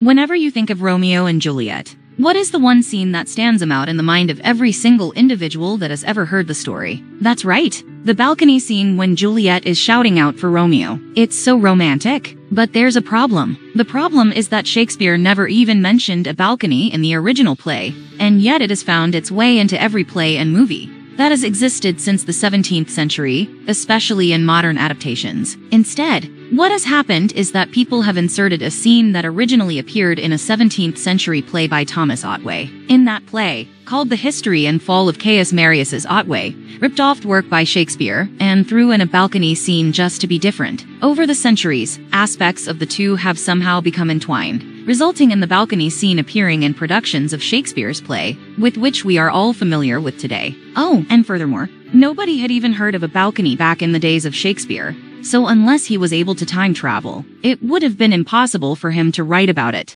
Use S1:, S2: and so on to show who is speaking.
S1: Whenever you think of Romeo and Juliet, what is the one scene that stands out in the mind of every single individual that has ever heard the story? That's right, the balcony scene when Juliet is shouting out for Romeo. It's so romantic. But there's a problem. The problem is that Shakespeare never even mentioned a balcony in the original play, and yet it has found its way into every play and movie that has existed since the 17th century, especially in modern adaptations. Instead, what has happened is that people have inserted a scene that originally appeared in a 17th century play by Thomas Otway. In that play, called The History and Fall of Caius Marius Otway, ripped off work by Shakespeare and threw in a balcony scene just to be different. Over the centuries, aspects of the two have somehow become entwined, resulting in the balcony scene appearing in productions of Shakespeare's play, with which we are all familiar with today. Oh, and furthermore, nobody had even heard of a balcony back in the days of Shakespeare, so unless he was able to time travel, it would have been impossible for him to write about it.